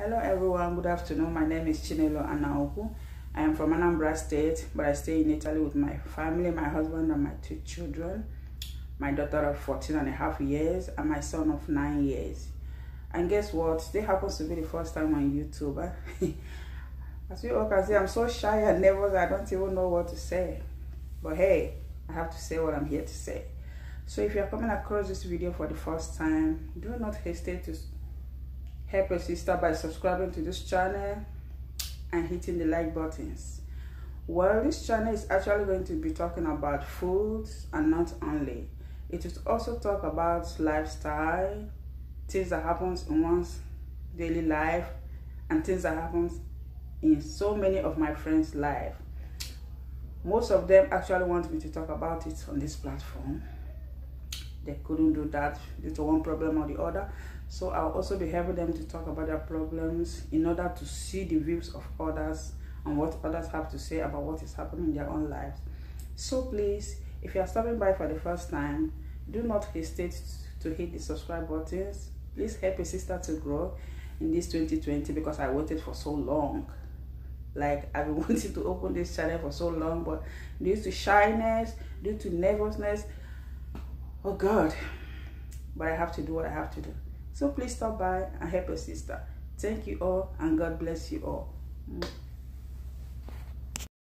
Hello everyone, good afternoon. My name is Chinelo Anaukwu. I am from Anambra State, but I stay in Italy with my family, my husband and my two children, my daughter of 14 and a half years and my son of 9 years. And guess what? This happens to be the first time on YouTube. As you all can see, I'm so shy and nervous, I don't even know what to say. But hey, I have to say what I'm here to say. So if you're coming across this video for the first time, do not hesitate to help your sister by subscribing to this channel and hitting the like buttons. Well, this channel is actually going to be talking about foods and not only. It will also talk about lifestyle, things that happens in one's daily life, and things that happens in so many of my friends' life. Most of them actually want me to talk about it on this platform. They couldn't do that due to one problem or the other. So I'll also be helping them to talk about their problems in order to see the views of others and what others have to say about what is happening in their own lives. So please, if you are stopping by for the first time, do not hesitate to hit the subscribe buttons. Please help a sister to grow in this 2020 because I waited for so long. Like I've been wanting to open this channel for so long, but due to shyness, due to nervousness, oh God, but I have to do what I have to do. So please stop by and help your sister. Thank you all and God bless you all. Mm.